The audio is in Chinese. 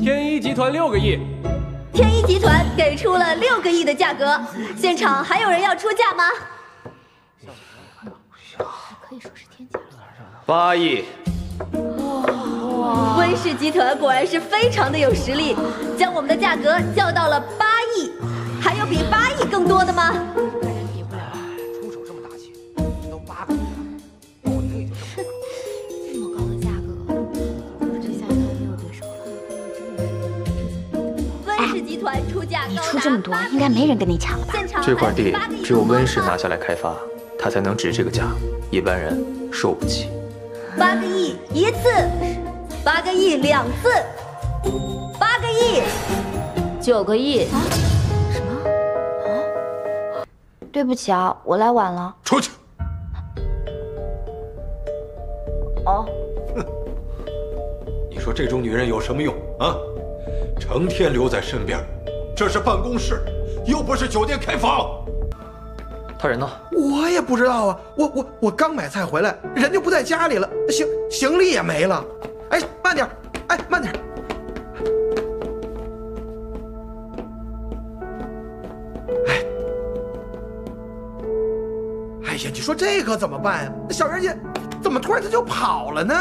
天一集团六个亿，天一集团给出了六个亿的价格，现场还有人要出价吗？可以说是天价了。八亿，哇温氏集团果然是非常的有实力，将我们的价格叫到了八亿，还有比八亿更多的吗？温氏集团出价你出这么多应该没人跟你抢了吧？这块地还有8个亿只有温氏拿下来开发，他才能值这个价，一般人受不起。八个亿一次，八个亿两次，八个亿九个亿，什么？啊？对不起啊，我来晚了。出去。哦，你说这种女人有什么用啊？成天留在身边，这是办公室，又不是酒店开房。他人呢？我也不知道啊，我我我刚买菜回来，人就不在家里了，行行李也没了。哎，慢点，哎，慢点。哎，哎呀，你说这可怎么办呀？那小人家怎么突然他就跑了呢？